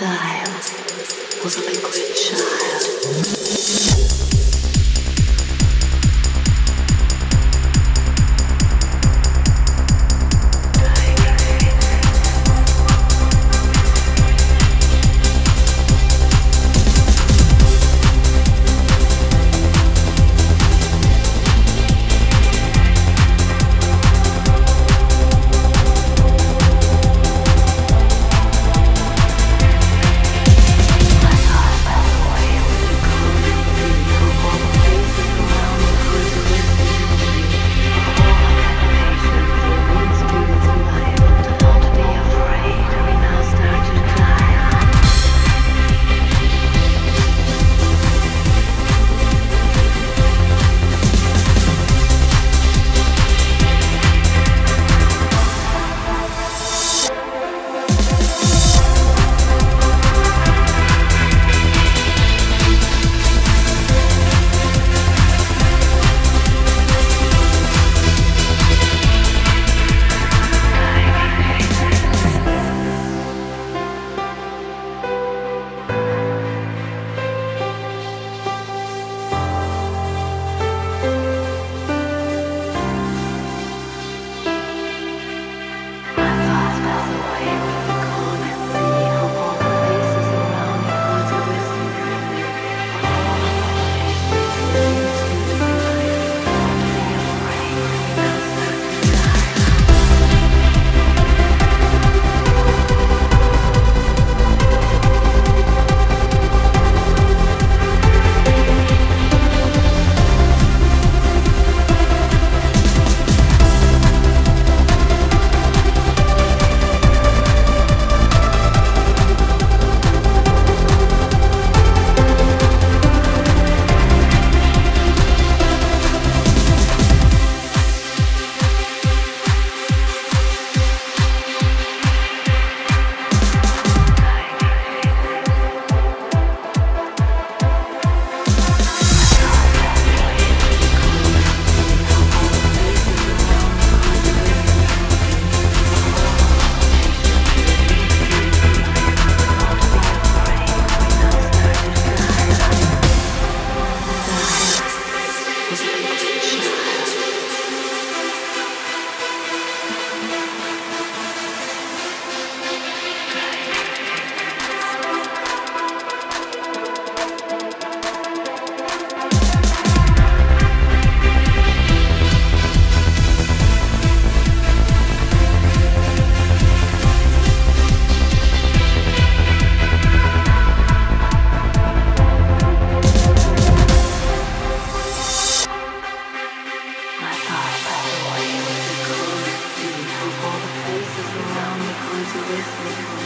How to be ですね。